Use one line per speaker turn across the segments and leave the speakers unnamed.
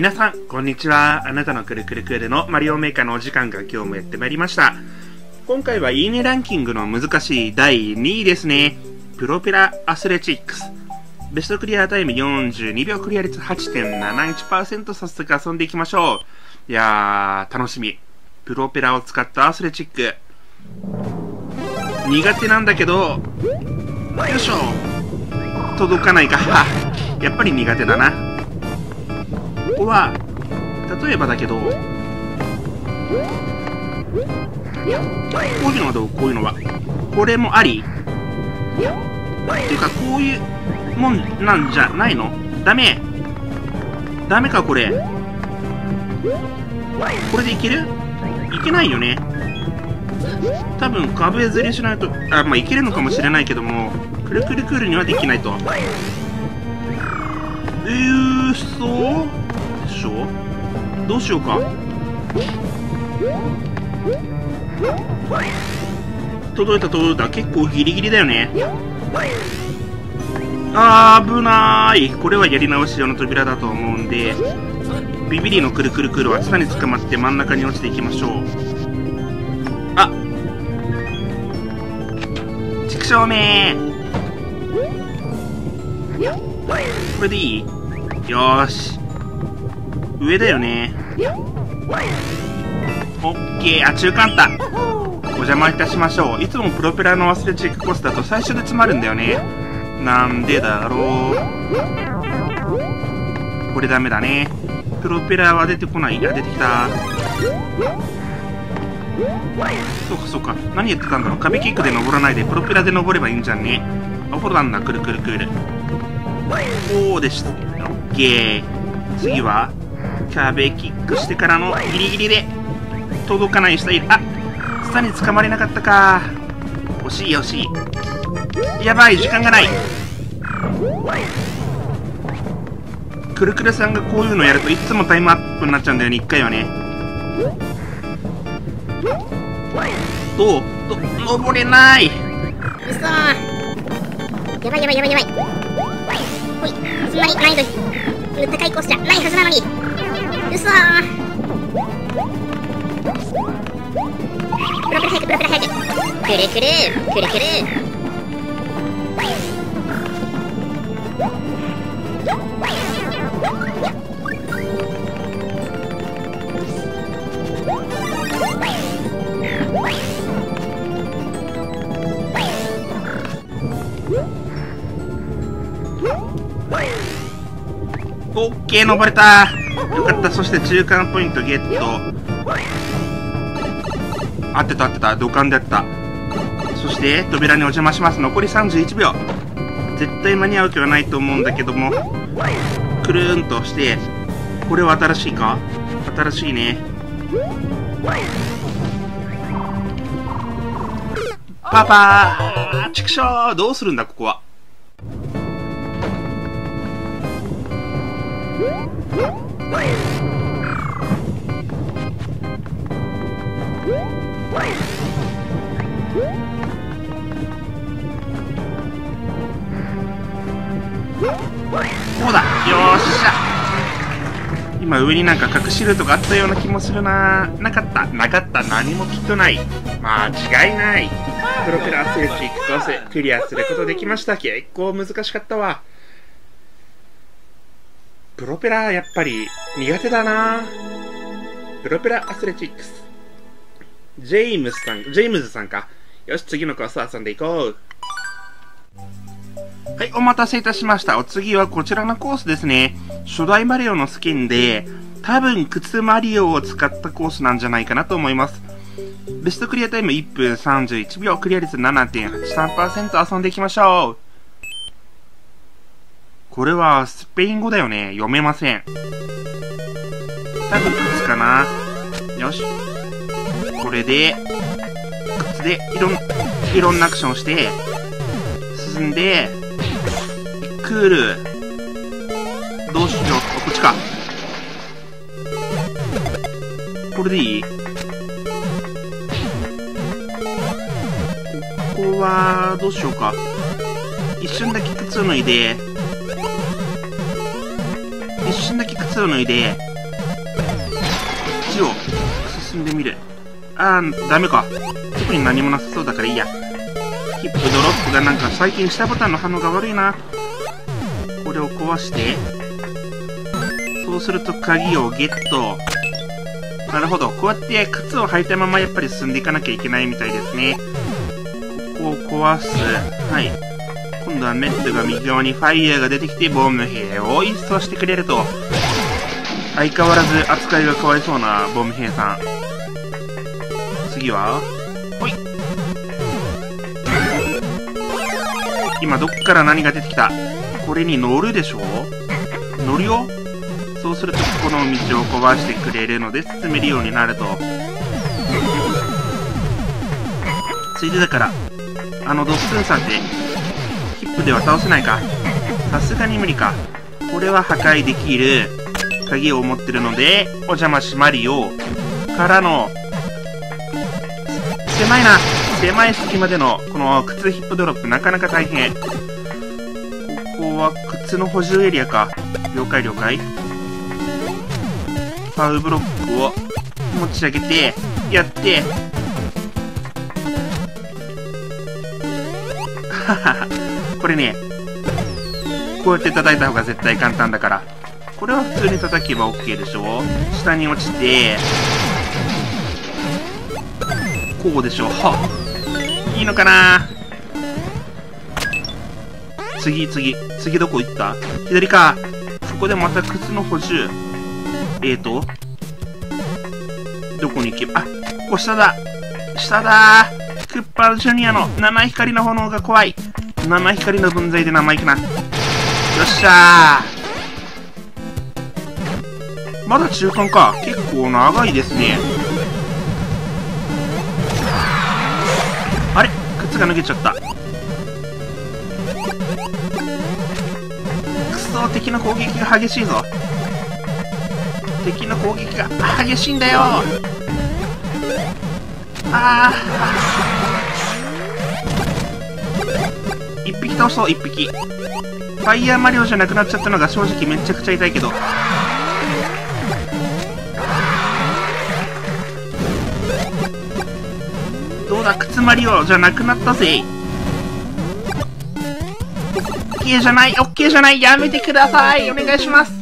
皆さん、こんにちは。あなたのくるくるくるのマリオメーカーのお時間が今日もやってまいりました。今回はいいねランキングの難しい第2位ですね。プロペラアスレチックス。ベストクリアタイム42秒クリア率8.71%早速遊んでいきましょう。いやー、楽しみ。プロペラを使ったアスレチック。苦手なんだけど、よいしょ。届かないか。やっぱり苦手だな。こは、例えばだけど、こういうのはどう？こういうのは。これもありっていうか、こういうもんなんじゃないの？ダメダメか、これ。これでいける？いけないよね。多分、壁ずりしないと、あ、まあ、いけるのかもしれないけども、くるくるくるにはできないと。えー、そう？しょどうしようか？届いた届いた。結構ギリギリだよね。あー、危ない。これはやり直し用の扉だと思うんで、ビビリのくるくるくるはツタに捕まって真ん中に落ちていきましょう。あ畜生めこれでいい？よーし。上だよね。オッケー。あ、中間だ。お邪魔いたしましょう。いつもプロペラの忘れチェックコースだと最初で詰まるんだよね。なんでだろう。これダメだね。プロペラは出てこない。あ、出てきた。そうかそうか。何やってたんだろう。壁キックで登らないでプロペラで登ればいいんじゃんね。あ、ほらんな。くるくるくる。こうでした。オッケー。次は、壁キックしてからのギリギリで届かないスタイル。あツタに捕まれなかったか。惜しい惜しい。やばい、時間がない。くるくるさんがこういうのやるといつもタイムアップになっちゃうんだよね、一回はね。どう？ど、登れない。
うそやばいやばいやばいやばいほいそんなに難易度高いコースじゃないはずなのにうそープロペラ早くプロペラ
かった。そして中間ポイントゲット。合ってた合ってた。土管でやった。そして、扉にお邪魔します。残り31秒。絶対間に合う気はないと思うんだけども。くるーんとして、これは新しいか？新しいね。パパー畜生どうするんだ、ここは？ゃ今上になんか隠しルートがあったような気もするな。なかった。なかった。何もきっとない。間違いない。プロペラアスレチックコースクリアすることできました。結構難しかったわ。プロペラやっぱり苦手だな。プロペラアスレチックス。ジェームスさんジェームズさんか。よし次のコース遊んでいこう。はい、お待たせいたしました。お次はこちらのコースですね。初代マリオのスキンで、多分、靴マリオを使ったコースなんじゃないかなと思います。ベストクリアタイム1分31秒、クリア率7.83%遊んでいきましょう。これはスペイン語だよね。読めません。多分靴かな。よし。これで、靴でいろん、いろんなアクションをして、進んで、クール。どうしよう。こっちか。これでいい？ここは、どうしようか。一瞬だけ靴を脱いで、一瞬だけ靴を脱いでこっち、を進んでみる。あー、ダメか。特に何もなさそうだからいいや。ヒップドロップがなんか最近下ボタンの反応が悪いな。これを壊して、そうすると鍵をゲット。なるほど。こうやって靴を履いたままやっぱり進んでいかなきゃいけないみたいですね。ここを壊す。はい。今度はメットが右側にファイヤーが出てきて、ボム兵を一掃してくれると。相変わらず扱いがかわいそうなボム兵さん。次は？ほい。今どっから何が出てきた？これに乗るでしょ？乗るよそうするとここの道を壊してくれるので進めるようになると。ついでだから、あのドスンさんって、ヒップでは倒せないか？さすがに無理か。これは破壊できる鍵を持ってるので、お邪魔しマリオからの、狭いな。狭い隙間での、この靴ヒップドロップ、なかなか大変。ここは靴の補充エリアか。了解了解。パウブロックを持ち上げて、やって、ははこれね、こうやって叩いた方が絶対簡単だから。これは普通に叩けば OK でしょ下に落ちて、こうでしょはいいのかな次、次。次どこ行った？左か。そこでまた靴の補充。えーと、どこに行けば、あ、ここ下だ下だクッパージュニアの生光の炎が怖い生光の分際で生意気な。よっしゃーまだ中間か。結構長いですね。あれ？靴が脱げちゃった。くそ敵の攻撃が激しいぞ。敵の攻撃が激しいんだよ。ああ一匹倒そう一匹。ファイヤーマリオじゃなくなっちゃったのが正直めちゃくちゃ痛いけど。どうだ靴マリオじゃなくなったぜ。オッケーじゃないオッケーじゃないやめてください。お願いします。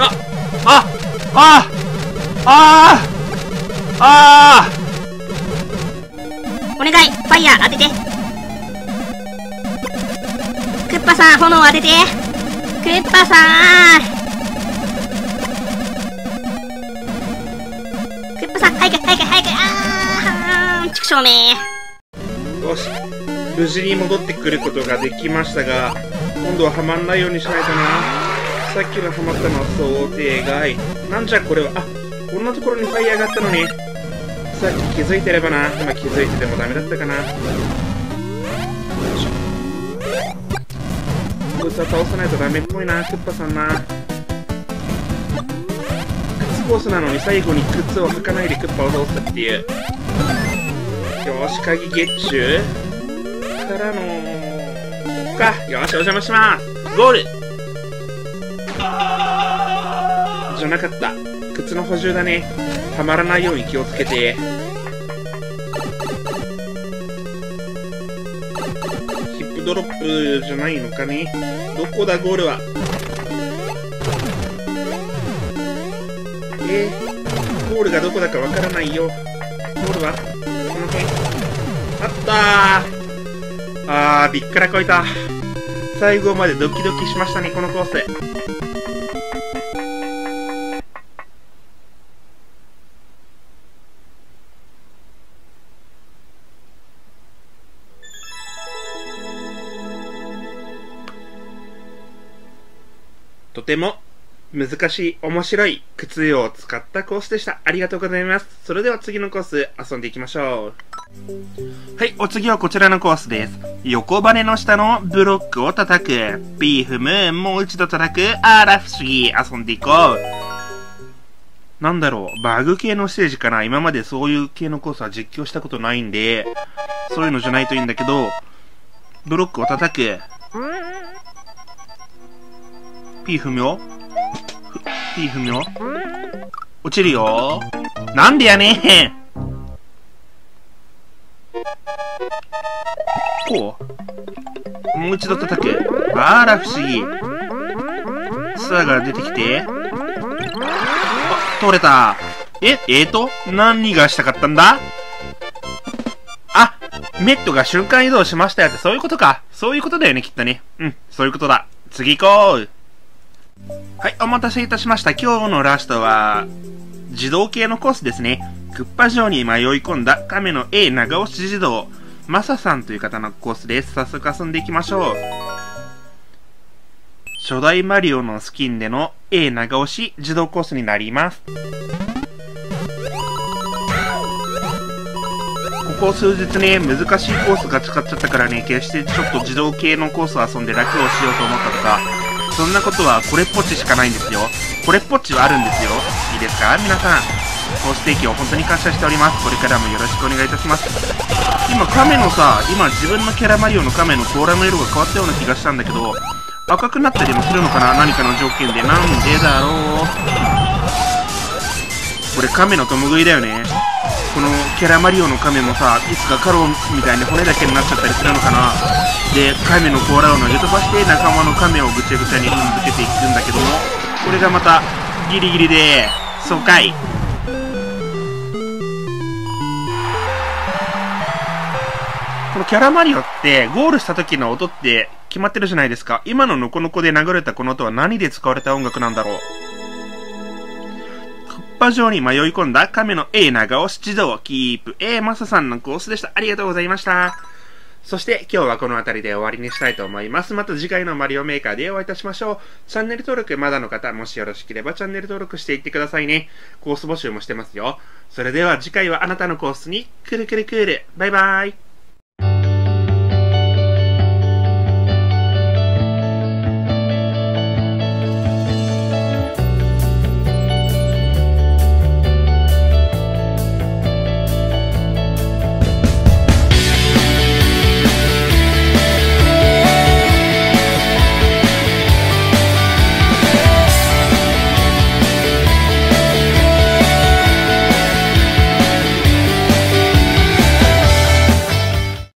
ああああああ
お願いファイヤー当ててクッパさん炎当ててクッパさんクッパさん早く早く早くあー畜生め
よし無事に戻ってくることができましたが今度ははまんないようにしないとなさっきのハマったのは想定外。なんじゃこれは。あ、こんなところにファイヤーがあったのに。さっき気づいてればな。今気づいててもダメだったかな。よいしょ。こいつは倒さないとダメっぽいな、クッパさんな。コースなのに最後に靴を履かないでクッパを倒すっていう。よし、鍵ゲッチュからのか。よし、お邪魔します。ゴールじゃなかった。靴の補充だね。はまらないように気をつけて。ヒップドロップじゃないのかね。どこだ、ゴールは。えー、ゴールがどこだかわからないよ。ゴールはこの辺。あったーあー、びっくらこいた。最後までドキドキしましたね、このコース。とても難しい、面白い靴を使ったコースでした。ありがとうございます。それでは次のコース遊んでいきましょう。はい、お次はこちらのコースです。横羽の下のブロックを叩く。ビーフムーンもう一度叩く。あら不思議。遊んでいこう。なんだろう、バグ系のステージかな今までそういう系のコースは実況したことないんで、そういうのじゃないといいんだけど、ブロックを叩く。P 不明 ?P 不明落ちるよ。なんでやねんこうもう一度叩く。あら、不思議。スターが出てきて。あ、取れた。え、えーと？何がしたかったんだ？あ、メットが瞬間移動しましたよって、そういうことか。そういうことだよね、きっとね。うん、そういうことだ。次行こう。はい、お待たせいたしました。今日のラストは、自動系のコースですね。クッパ城に迷い込んだ亀の A 長押し自動。マサさんという方のコースです。早速遊んでいきましょう。初代マリオのスキンでの A 長押し自動コースになります。ここ数日ね、難しいコースが使っちゃったからね、決してちょっと自動系のコースを遊んで楽をしようと思ったとか、そんなことはこれっぽっちしかないんですよ。これっぽっちはあるんですよ。いいですか？皆さん。コース提供本当に感謝しております。これからもよろしくお願いいたします。今亀のさ今自分のキャラマリオの亀の甲羅の色が変わったような気がしたんだけど赤くなったりもするのかな？何かの条件でなんでだろう？これ亀の共食いだよねこのキャラマリオの亀もさいつかカロンみたいに骨だけになっちゃったりするのかなで亀の甲羅を投げ飛ばして仲間の亀をぐちゃぐちゃに踏んづけていくんだけどもこれがまたギリギリでそうかいこのキャラマリオってゴールした時の音って決まってるじゃないですか。今のノコノコで流れたこの音は何で使われた音楽なんだろう。クッパ城に迷い込んだ亀の A 長押し自動キープ A マサさんのコースでした。ありがとうございました。そして今日はこの辺りで終わりにしたいと思います。また次回のマリオメーカーでお会いいたしましょう。チャンネル登録まだの方、もしよろしければチャンネル登録していってくださいね。コース募集もしてますよ。それでは次回はあなたのコースにくるくるくる。バイバーイ。